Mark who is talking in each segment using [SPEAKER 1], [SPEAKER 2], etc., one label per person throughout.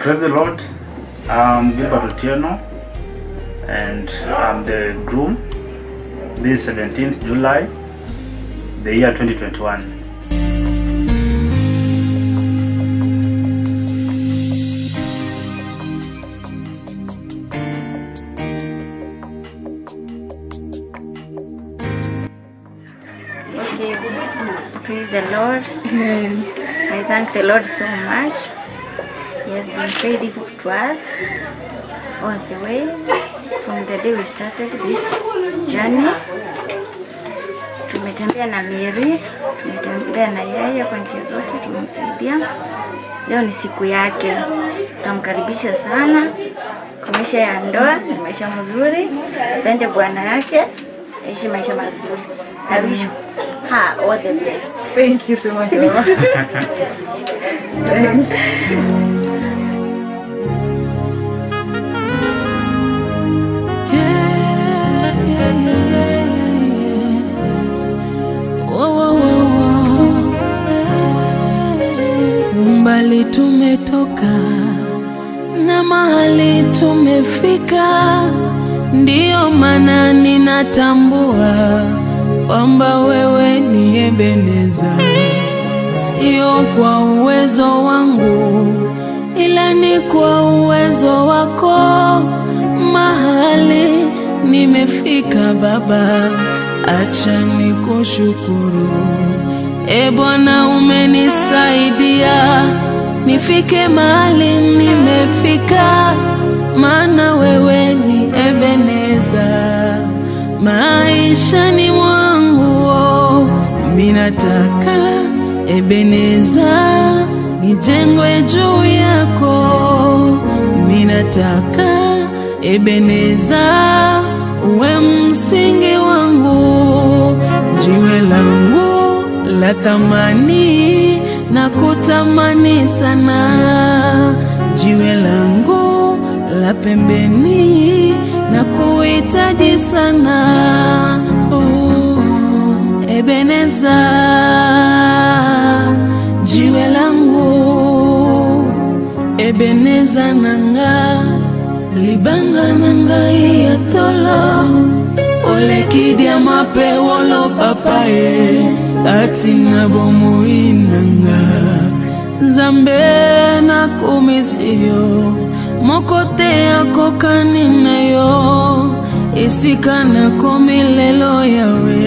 [SPEAKER 1] Praise the Lord. I'm Gilbert Otieno and I'm the groom. This 17th July, the year 2021.
[SPEAKER 2] Okay, praise the Lord. I thank the Lord so much. He has been faithful to us all the way from the day we started this journey. Tumetembea na Mary, tumetembea na yeye kwa njia zote, tumemsaidia. Leo ni siku yake, tutamkaribisha sana kwa maisha ya ndoa. Maisha mazuri, pende bwana yake, aishi maisha mazuri. I wish her all the best.
[SPEAKER 3] Thank you so much,
[SPEAKER 4] Umbali tumetoka na mahali tumefika, ndiyo maana ninatambua kwamba wewe ni Ebeneza, sio kwa uwezo wangu, ila ni kwa uwezo wako. Mahali nimefika Baba, acha nikushukuru. E Bwana, umenisaidia nifike mahali nimefika, maana wewe ni Ebeneza. Maishani mwangu. oh, Minataka Ebeneza. Nijengwe juu yako, minataka Ebeneza. Uwe msingi wangu, jiwe langu la thamani na kutamani sana, jiwe langu la pembeni na kuhitaji sana. Oh, Ebeneza, jiwe langu, Ebeneza nanga. Libanga nanga ya tolo. Olekidia mapewolo papaye kati na bomoi nanga nzambe nakomisiyo moko te akokani na yo. Esika nakomi lelo yawe.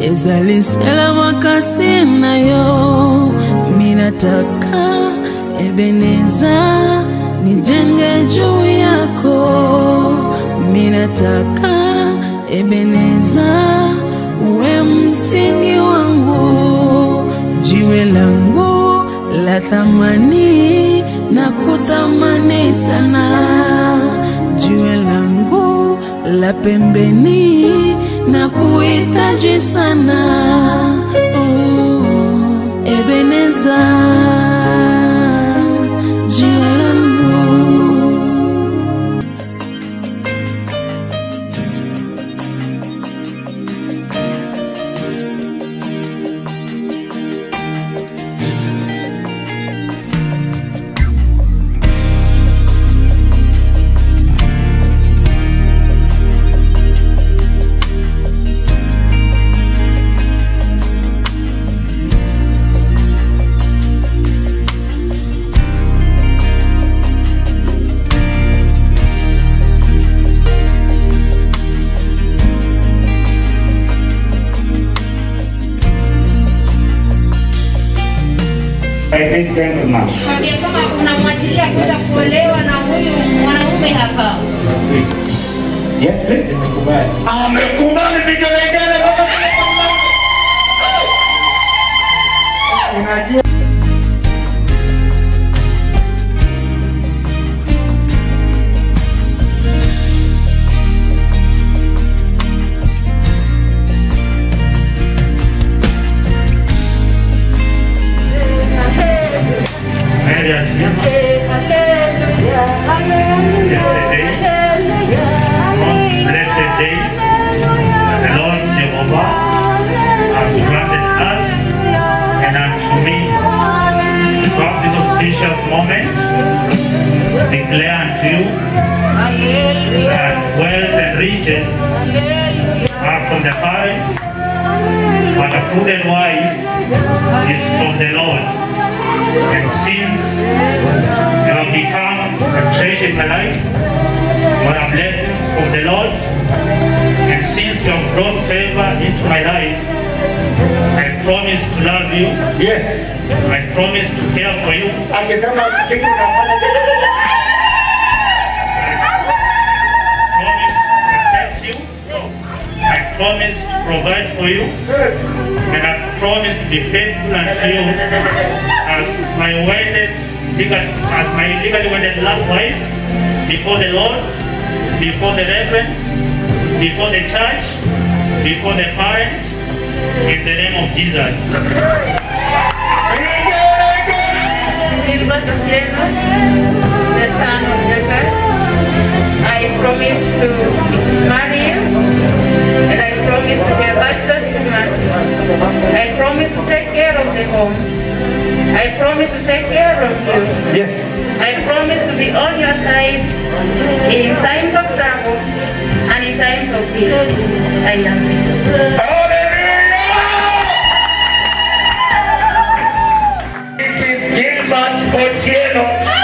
[SPEAKER 4] Ezali sela makasi na yo. Minataka ebeneza nijenge juu yako. Minataka ebeneza msingi wangu jiwe langu la thamani na kutamani sana. Jiwe langu la pembeni na kuhitaji sana. Oh, ebeneza
[SPEAKER 1] I think thank you ma'am.
[SPEAKER 5] Mwambie kama unamwachilia kuja kuolewa na huyu mwanaume hapa.
[SPEAKER 1] Yes, please. Amekubali vigelegele. Unajua
[SPEAKER 3] you that wealth and riches are from the parents, but a prudent wife is from the Lord. And since you have become a treasure in my life, you are blessings from the Lord. And since you have brought favor into my life, I promise to love you.
[SPEAKER 6] Yes.
[SPEAKER 3] I promise to care for you. For you. And I promise to be faithful unto you as my wedded, as my legally wedded love wife before the Lord, before the reverends, before the church, before the parents, in the name of Jesus.
[SPEAKER 7] The son of Jacob. I promise to marry you, and I promise to I promise to take care of the home. I promise to take care of you.
[SPEAKER 6] Yes.
[SPEAKER 7] I promise to be on your side in times of trouble and in times of peace. I love you.
[SPEAKER 6] Gilbert Otieno